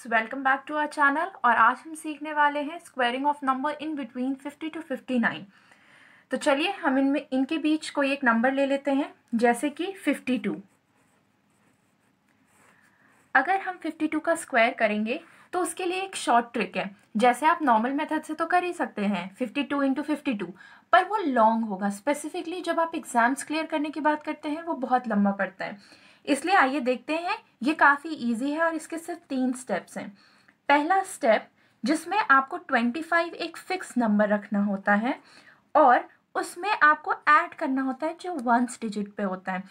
Friends welcome back to our channel और आज हम सीखने वाले हैं squaring of number in between 50 to 59 तो चलिए, हम इनमें, इनके बीच कोई एक नंबर ले लेते हैं, जैसे कि 52 अगर हम 52 का स्क्वायर करेंगे तो उसके लिए एक शॉर्ट ट्रिक है। जैसे आप नॉर्मल मेथड से तो कर ही सकते हैं 52 टू इंटू फिफ्टी पर वो लॉन्ग होगा। स्पेसिफिकली जब आप एग्ज़ाम्स क्लियर करने की बात करते हैं, वो बहुत लंबा पड़ता है। इसलिए आइए देखते हैं, ये काफ़ी इजी है और इसके सिर्फ़ तीन स्टेप्स हैं। पहला स्टेप जिसमें आपको 25 एक फिक्स नंबर रखना होता है और उसमें आपको ऐड करना होता है जो वंस डिजिट पे होता है।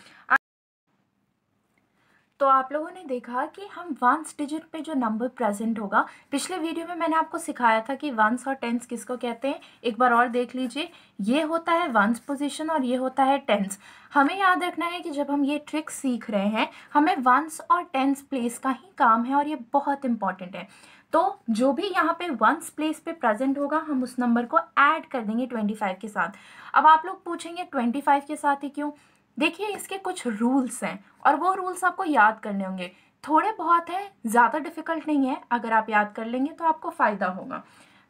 तो आप लोगों ने देखा कि हम वंस डिजिट पे जो नंबर प्रेजेंट होगा, पिछले वीडियो में मैंने आपको सिखाया था कि वंस और टेंस किसको कहते हैं, एक बार और देख लीजिए। ये होता है वंस पोजीशन और ये होता है टेंस हमें याद रखना है कि जब हम ये ट्रिक सीख रहे हैं, हमें वंस और टेंस प्लेस का ही काम है और ये बहुत इंपॉर्टेंट है। तो जो भी यहाँ पे वंस प्लेस पे प्रेजेंट होगा, हम उस नंबर को ऐड कर देंगे ट्वेंटी फाइव के साथ। अब आप लोग पूछेंगे ट्वेंटी फाइव के साथ ही क्यों? देखिए, इसके कुछ रूल्स हैं और वो रूल्स आपको याद करने होंगे। थोड़े बहुत हैं, ज़्यादा डिफ़िकल्ट नहीं है। अगर आप याद कर लेंगे तो आपको फ़ायदा होगा।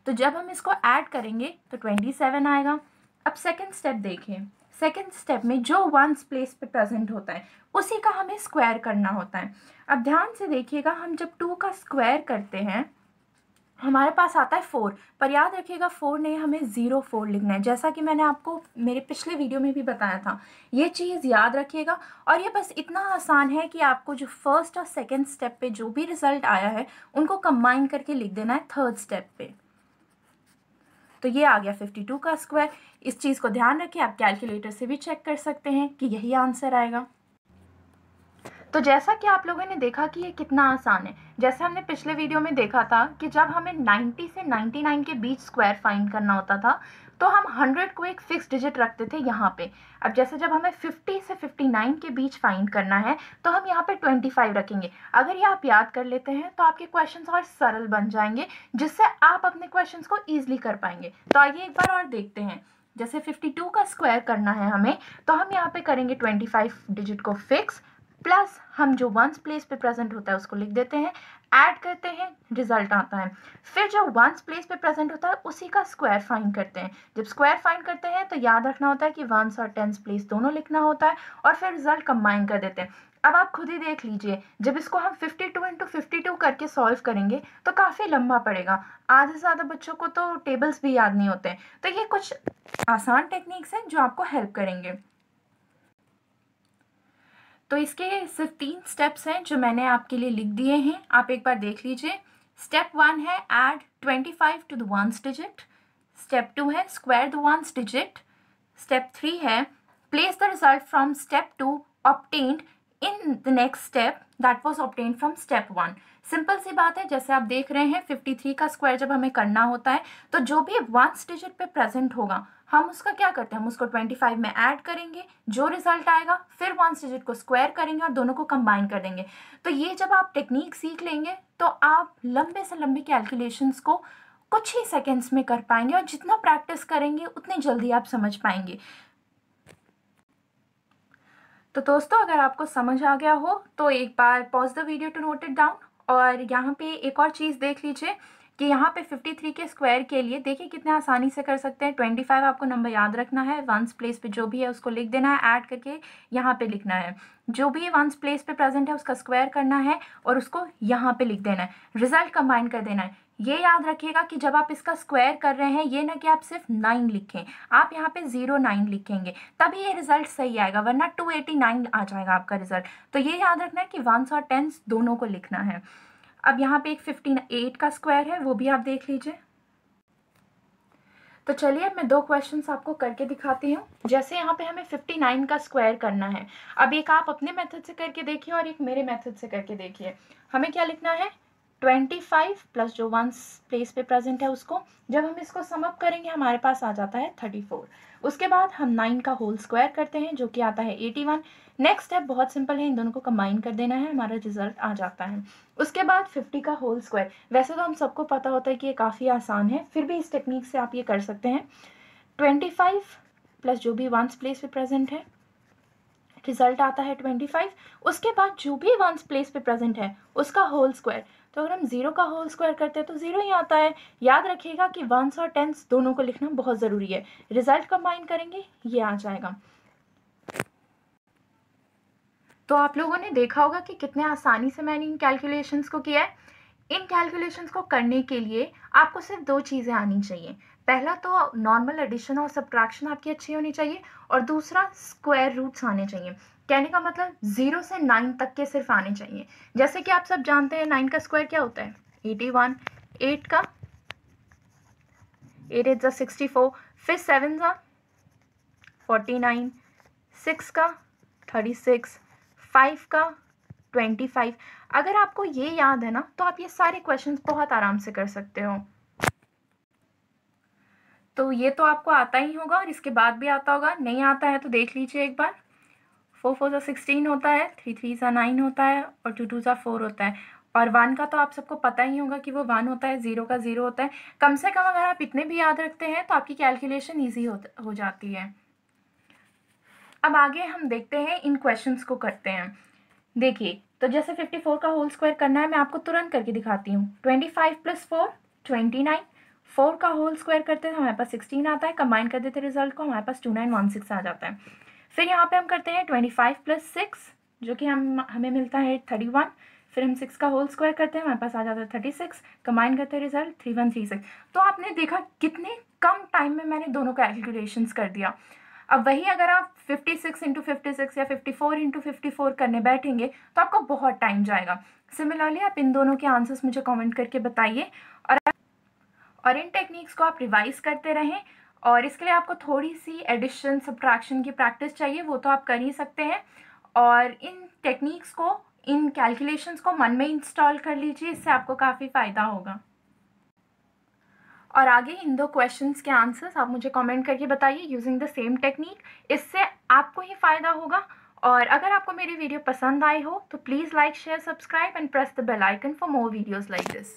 तो जब हम इसको ऐड करेंगे तो ट्वेंटी सेवन आएगा। अब सेकेंड स्टेप देखिए। सेकेंड स्टेप में जो वंस प्लेस पे प्रेजेंट होता है, उसी का हमें स्क्वायर करना होता है। अब ध्यान से देखिएगा, हम जब टू का स्क्वायर करते हैं हमारे पास आता है फोर, पर याद रखिएगा फोर नहीं हमें ज़ीरो फोर लिखना है। जैसा कि मैंने आपको मेरे पिछले वीडियो में भी बताया था। ये चीज़ याद रखिएगा और ये बस इतना आसान है कि आपको जो फ़र्स्ट और सेकंड स्टेप पे जो भी रिज़ल्ट आया है, उनको कंबाइन करके लिख देना है थर्ड स्टेप पे। तो ये आ गया फिफ्टी टू का स्क्वायर इस चीज़ को ध्यान रखिए, आप कैलकुलेटर से भी चेक कर सकते हैं कि यही आंसर आएगा। तो जैसा कि आप लोगों ने देखा कि ये कितना आसान है, जैसे हमने पिछले वीडियो में देखा था कि जब हमें 90 से 99 के बीच स्क्वायर फाइंड करना होता था तो हम 100 को एक फिक्स डिजिट रखते थे यहाँ पे। अब जैसे जब हमें 50 से 59 के बीच फाइंड करना है तो हम यहाँ पे 25 रखेंगे। अगर ये आप याद कर लेते हैं तो आपके क्वेश्चन और सरल बन जाएँगे, जिससे आप अपने क्वेश्चन को ईजिली कर पाएँगे। तो आइए एक बार और देखते हैं। जैसे 52 का स्क्वायर करना है हमें तो हम यहाँ पे करेंगे 25 डिजिट को फिक्स प्लस हम जो वंस प्लेस पे प्रेजेंट होता है, उसको लिख देते हैं ऐड करते हैं रिज़ल्ट आता है। फिर जो वंस प्लेस पे प्रेजेंट होता है, उसी का स्क्वायर फाइंड करते हैं। जब स्क्वायर फाइंड करते हैं तो याद रखना होता है कि वंस और टेंस प्लेस दोनों लिखना होता है और फिर रिज़ल्ट कंबाइन कर देते हैं। अब आप खुद ही देख लीजिए, जब इसको हम 52 टू इंटू फिफ्टी करके सॉल्व करेंगे तो काफ़ी लंबा पड़ेगा। आधे से ज़्यादा बच्चों को तो टेबल्स भी याद नहीं होते। तो ये कुछ आसान टेक्निक्स हैं जो आपको हेल्प करेंगे। तो इसके सिर्फ़ तीन स्टेप्स हैं जो मैंने आपके लिए लिख दिए हैं। आप एक बार देख लीजिए। स्टेप वन है add twenty five to the ones digit step two है square the ones digit step three है place the result from step two obtained in the next step that was obtain from step one simple सी बात है, जैसे आप देख रहे हैं fifty three का स्क्वायर जब हमें करना होता है तो जो भी वंस डिजिट पे प्रेजेंट होगा हम उसका क्या करते हैं? हम उसको 25 में ऐड करेंगे, जो रिज़ल्ट आएगा, फिर वन डिजिट को स्क्वायर करेंगे और दोनों को कंबाइन कर देंगे। तो ये जब आप टेक्निक सीख लेंगे तो आप लंबे से लंबे कैलकुलेशंस को कुछ ही सेकेंड्स में कर पाएँगे और जितना प्रैक्टिस करेंगे, उतनी जल्दी आप समझ पाएँगे। तो दोस्तों, अगर आपको समझ आ गया हो तो एक बार pause the video to note it down और यहाँ पे एक और चीज़ देख लीजिए। कि यहाँ पे 53 के स्क्वायर के लिए देखिए कितने आसानी से कर सकते हैं। 25 आपको नंबर याद रखना है। वंस प्लेस पे जो भी है उसको लिख देना है ऐड करके यहाँ पे लिखना है। जो भी वंस प्लेस पे प्रेजेंट है उसका स्क्वायर करना है और उसको यहाँ पे लिख देना है। रिज़ल्ट कंबाइन कर देना है। ये याद रखिएगा कि जब आप इसका स्क्वायर कर रहे हैं, ये ना कि आप सिर्फ़ नाइन लिखें। आप यहाँ पे ज़ीरो नाइन लिखेंगे। तभी ये रिज़ल्ट सही आएगा, वरना टू एटी नाइन आ जाएगा आपका रिज़ल्ट तो ये याद रखना है कि वंस और टेंस दोनों को लिखना है। अब यहाँ पे एक फिफ्टीन एट का स्क्वायर है, वो भी आप देख लीजिए। तो चलिए अब मैं दो क्वेश्चंस आपको करके दिखाती हूँ। जैसे यहाँ पे हमें 59 का स्क्वायर करना है। अब एक आप अपने मेथड से करके देखिए और एक मेरे मेथड से करके देखिए। हमें क्या लिखना है? ट्वेंटी फाइव प्लस जो वंस प्लेस पे प्रेजेंट है उसको, जब हम इसको समअप करेंगे, हमारे पास आ जाता है थर्टी फोर उसके बाद हम नाइन का होल स्क्वायर करते हैं, जो कि आता है एटी वन नेक्स्ट स्टेप बहुत सिंपल है, इन दोनों को कंबाइन कर देना है, हमारा रिज़ल्ट आ जाता है. उसके बाद फिफ्टी का होल स्क्वायर वैसे तो हम सबको पता होता है कि ये काफ़ी आसान है, फिर भी इस टेक्निक से आप ये कर सकते हैं. ट्वेंटी फाइव प्लस जो भी वंस प्लेस पे प्रेजेंट है रिज़ल्ट आता है ट्वेंटी फाइव उसके बाद जो भी वंस प्लेस पे प्रेजेंट है, उसका होल स्क्वायर तो अगर हम ज़ीरो का होल स्क्वायर करते हैं तो ज़ीरो ही आता है। याद रखिएगा कि वंस और टेंस दोनों को लिखना बहुत ज़रूरी है। रिज़ल्ट कंबाइन करेंगे, ये आ जाएगा। तो आप लोगों ने देखा होगा कि कितने आसानी से मैंने इन कैलकुलेशंस को किया है। इन कैलकुलेशंस को करने के लिए आपको सिर्फ़ दो चीज़ें आनी चाहिए। पहला तो नॉर्मल एडिशन और सब्ट्रैक्शन आपकी अच्छी होनी चाहिए और दूसरा स्क्वायर रूट्स आने चाहिए। कहने का मतलब ज़ीरो से नाइन तक के सिर्फ़ आने चाहिए। जैसे कि आप सब जानते हैं नाइन का स्क्वायर क्या होता है? एटी वन एट का एट एट ज़ा सिक्सटी फोर फिर सेवन ज़ा फोर्टी नाइन सिक्स का थर्टी सिक्स फाइव का ट्वेंटी फाइव अगर आपको ये याद है ना तो आप ये सारे क्वेश्चन बहुत आराम से कर सकते हो। तो ये तो आपको आता ही होगा और इसके बाद भी आता होगा। नहीं आता है तो देख लीजिए एक बार। फोर फोर ज़ा सिक्सटीन होता है थ्री थ्री ज़ा नाइन होता है और टू टू ज़ा फोर होता है। और वन का तो आप सबको पता ही होगा कि वो वन होता है ज़ीरो का ज़ीरो होता है। कम से कम अगर आप इतने भी याद रखते हैं तो आपकी कैलकुलेशन ईजी हो, हो जाती है। अब आगे हम देखते हैं इन क्वेश्चंस को करते हैं। देखिए तो जैसे फिफ्टी फोर का होल स्क्वायर करना है मैं आपको तुरंत करके दिखाती हूँ। Twenty five plus four twenty nine. Four का होल स्क्वायर करते हैं हमारे पास सिक्सटीन आता है कंबाइन कर देते रिज़ल्ट को हमारे पास टू नाइन वन सिक्स आ जाता है। फिर यहाँ पे हम करते हैं ट्वेंटी फाइव प्लस सिक्स जो कि हम, हमें मिलता है थर्टी वन फिर हम सिक्स का होल स्क्वायर करते हैं, हमारे पास आ जाता है थर्टी सिक्स कंबाइन करते हैं result three one three six तो आपने देखा कितने कम टाइम में मैंने दोनों कैलकुलेशंस कर दिया। अब वही अगर आप fifty six into fifty six या fifty four into fifty four करने बैठेंगे तो आपको बहुत टाइम जाएगा। सिमिलरली आप इन दोनों के आंसर्स मुझे कमेंट करके बताइए। और और इन टेक्निक्स को आप रिवाइज करते रहें और इसके लिए आपको थोड़ी सी एडिशन सब्ट्रैक्शन की प्रैक्टिस चाहिए, वो तो आप कर ही सकते हैं। और इन टेक्निक्स को, इन कैलकुलेशंस को मन में इंस्टॉल कर लीजिए, इससे आपको काफ़ी फ़ायदा होगा। और आगे इन दो क्वेश्चंस के आंसर्स आप मुझे कमेंट करके बताइए यूजिंग द सेम टेक्निक इससे आपको ही फ़ायदा होगा। और अगर आपको मेरी वीडियो पसंद आई हो तो please like share subscribe and press the bell icon for more videos like this